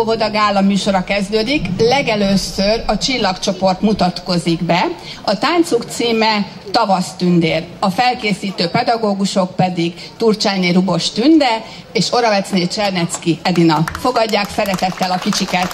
Óvoda Gála műsora kezdődik. Legelőször a csillagcsoport mutatkozik be. A táncuk címe Tavasztündér. A felkészítő pedagógusok pedig Turcsányné Rubos Tünde és Oravecné Csernecki Edina. Fogadják szeretettel a kicsiket!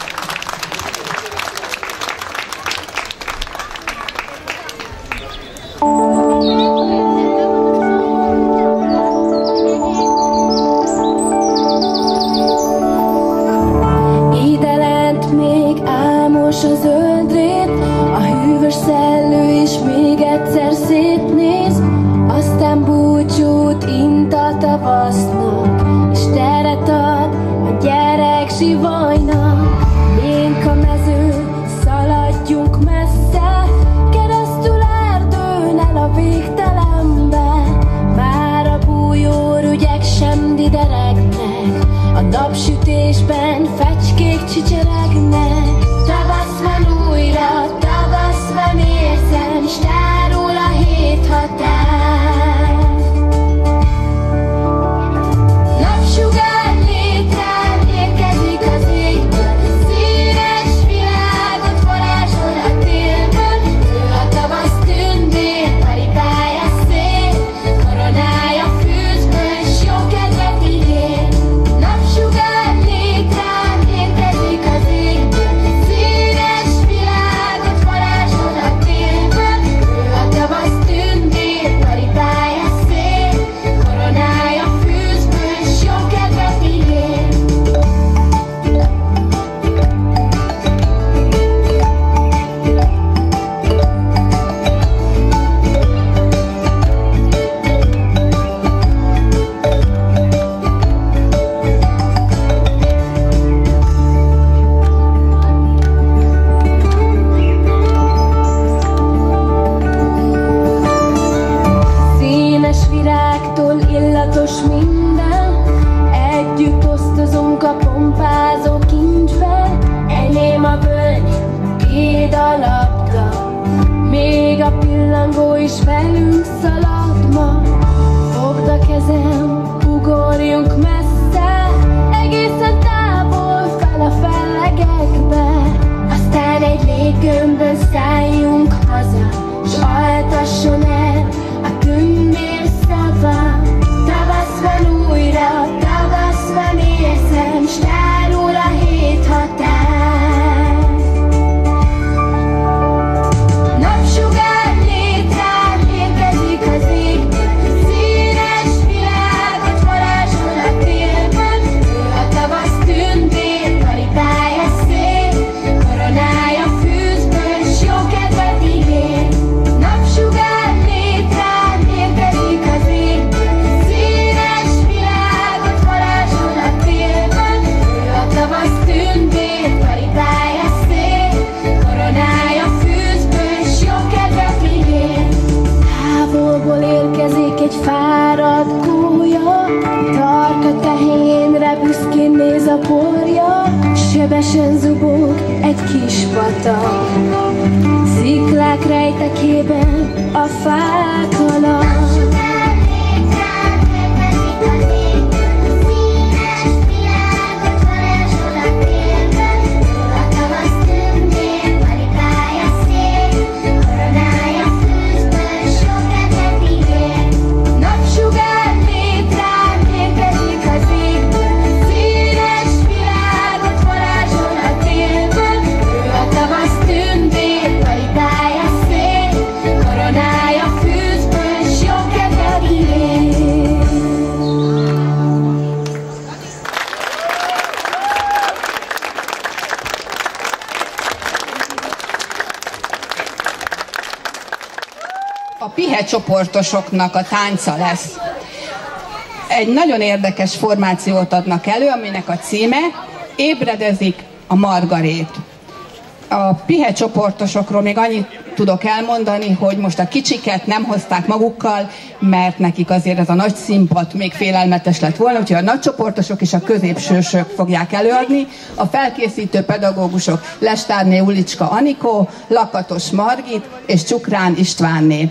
Csoportosoknak a tánca lesz. Egy nagyon érdekes formációt adnak elő, aminek a címe Ébredezik a Margarét. A pihe csoportosokról még annyit tudok elmondani, hogy most a kicsiket nem hozták magukkal, mert nekik azért ez a nagy színpad még félelmetes lett volna, úgyhogy a nagy csoportosok és a középsősök fogják előadni. A felkészítő pedagógusok Lestárné Ulicska Anikó, Lakatos Margit és Csukrán Istvánné.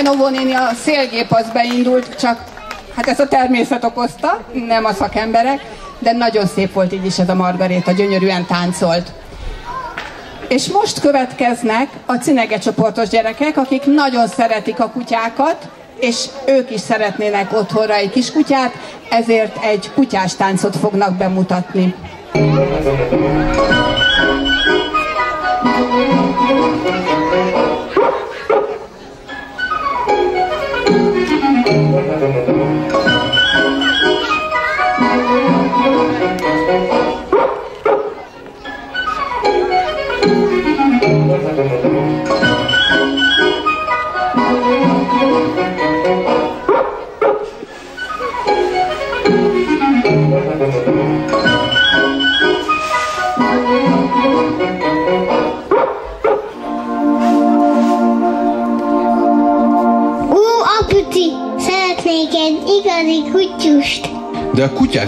Igen, óvónéni, a szélgép az beindult, csak hát ezt a természet okozta, nem a szakemberek, de nagyon szép volt így is ez a Margaréta, gyönyörűen táncolt. És most következnek a cinege csoportos gyerekek, akik nagyon szeretik a kutyákat, és ők is szeretnének otthonra egy kis kutyát, ezért egy kutyás táncot fognak bemutatni. De a tomo, tomo.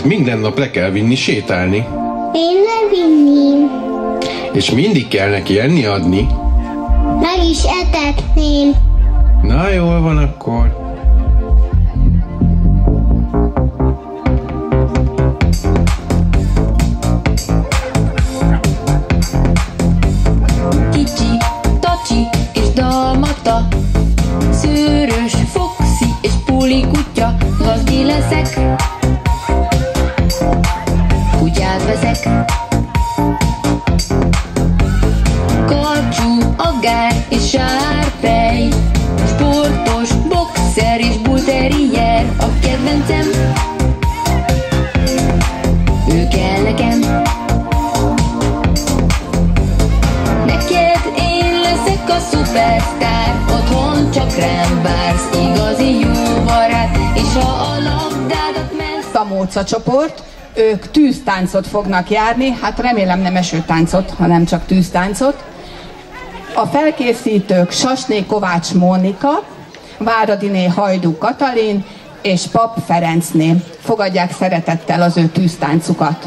Kutyát minden nap le kell vinni sétálni. Én levinném. És mindig kell neki enni adni. Meg is etetném. Na, jól van akkor. Tamóca csoport, ők tűztáncot fognak járni, hát remélem nem esőtáncot, hanem csak tűztáncot. A felkészítők Sasné Kovács Mónika, Váradiné Hajdú Katalin és Pap Ferencné. Fogadják szeretettel az ő tűztáncukat.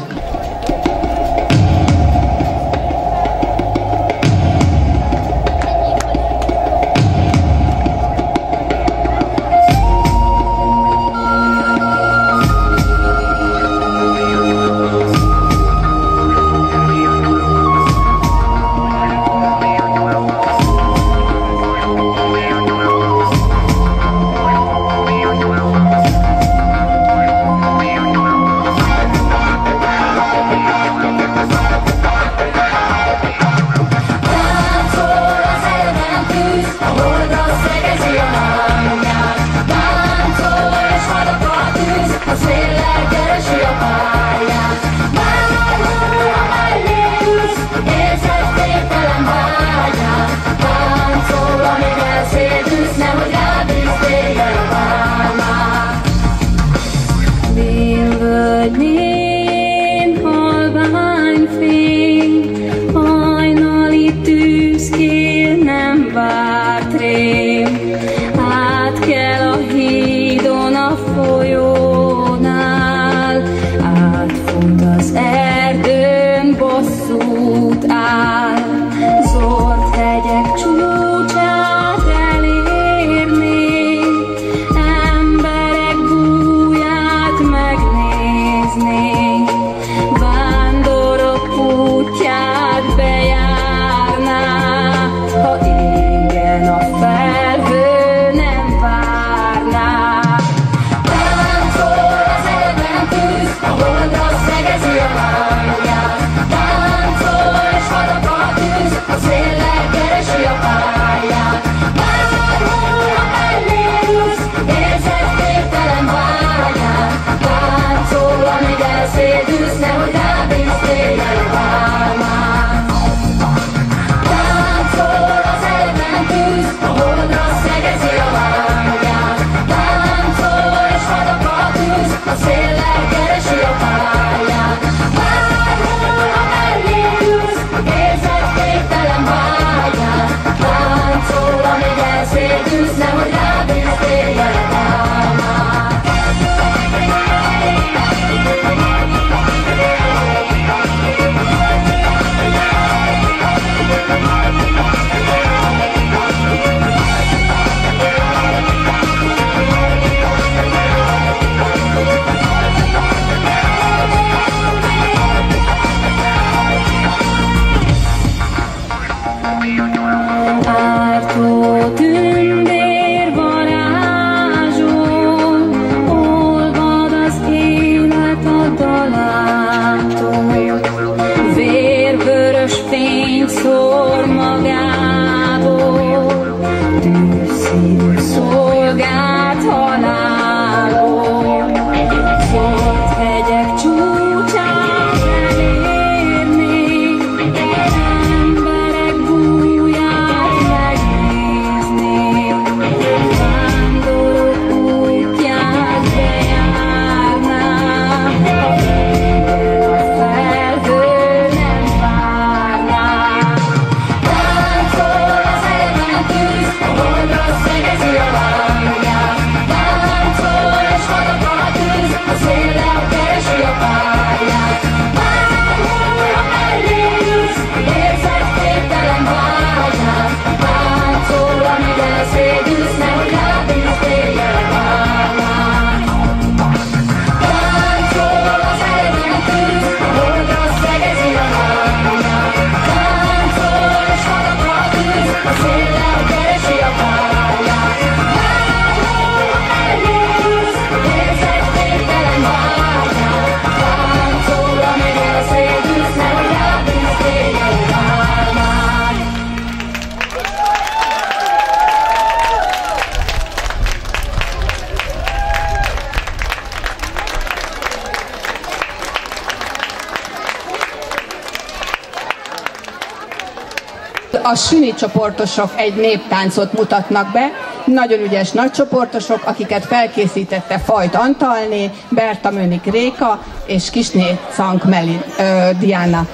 A süni csoportosok egy néptáncot mutatnak be, nagyon ügyes nagycsoportosok, akiket felkészítette Fajt Antalné, Berta Mönik Réka és Kisné Szank Meli, ö, Diana.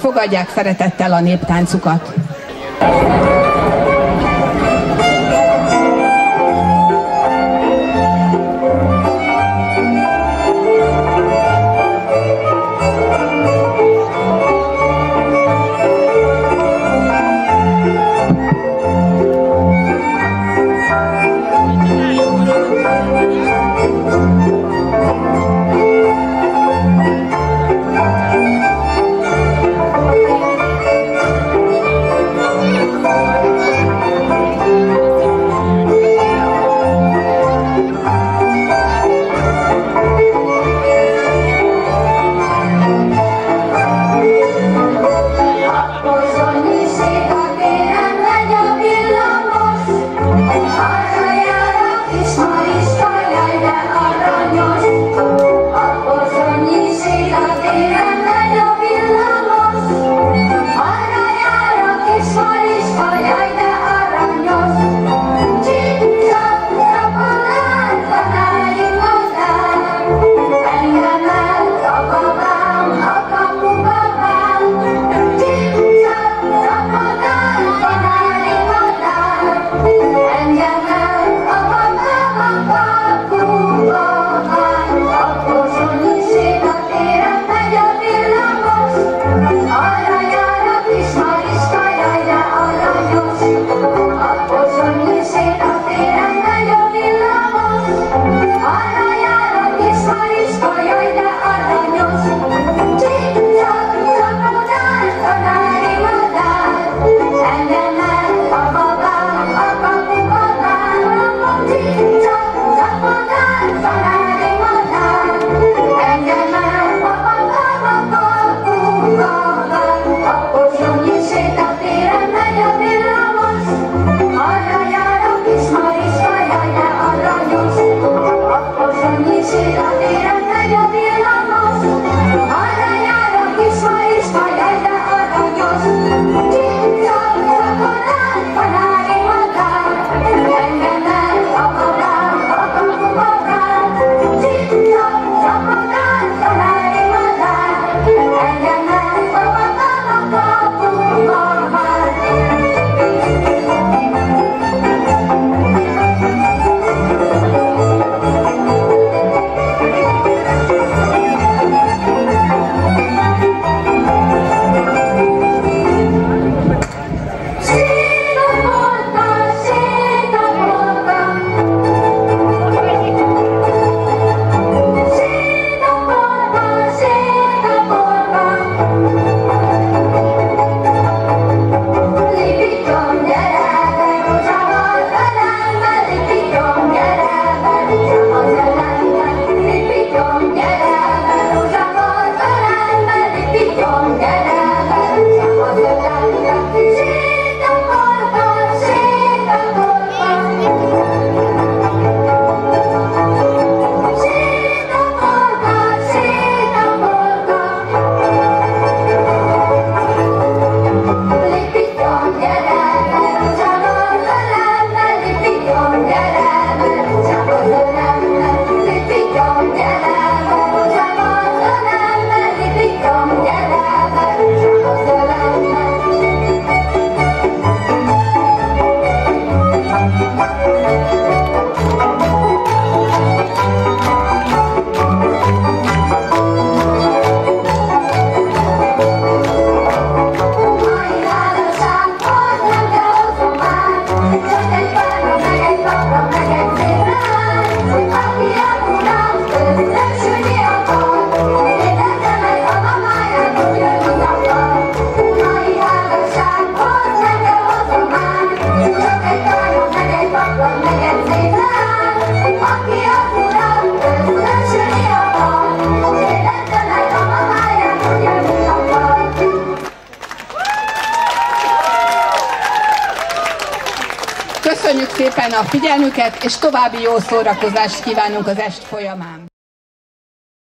Fogadják szeretettel a néptáncukat. szépen a figyelmüket, és további jó szórakozást kívánunk az est folyamán.